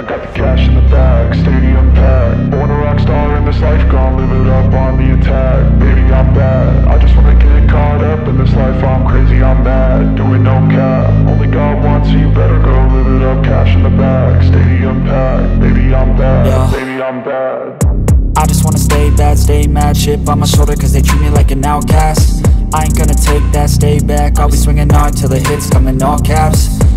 I got the cash in the bag, stadium packed. Born a rock star in this life, gon' live it up on the attack. Baby, I'm bad. I just wanna get caught up in this life. I'm crazy, I'm mad. Doing no cap. Only God wants you, better go live it up. Cash in the bag, stadium packed. Baby, I'm bad. Yeah. Baby, I'm bad. I just wanna stay bad, stay mad Chip on my shoulder cause they treat me like an outcast I ain't gonna take that, stay back I'll be swinging hard till the hits come in all caps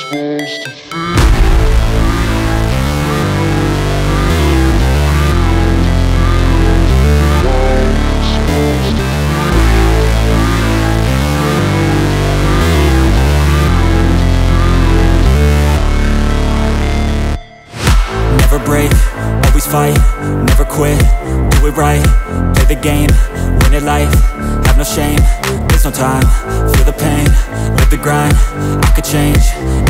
Never break, always fight, never quit, do it right, play the game, win it life, have no shame, there's no time, feel the pain, live the grind, I could change,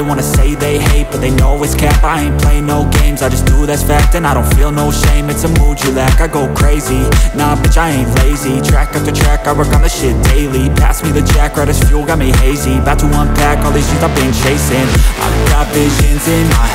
They wanna say they hate, but they know it's cap. I ain't play no games, I just do that's fact And I don't feel no shame, it's a mood you lack I go crazy, nah bitch I ain't lazy. Track after track, I work on the shit daily. Pass me the jack, right as fuel, got me hazy. About to unpack all these shit I've been chasing. I've got my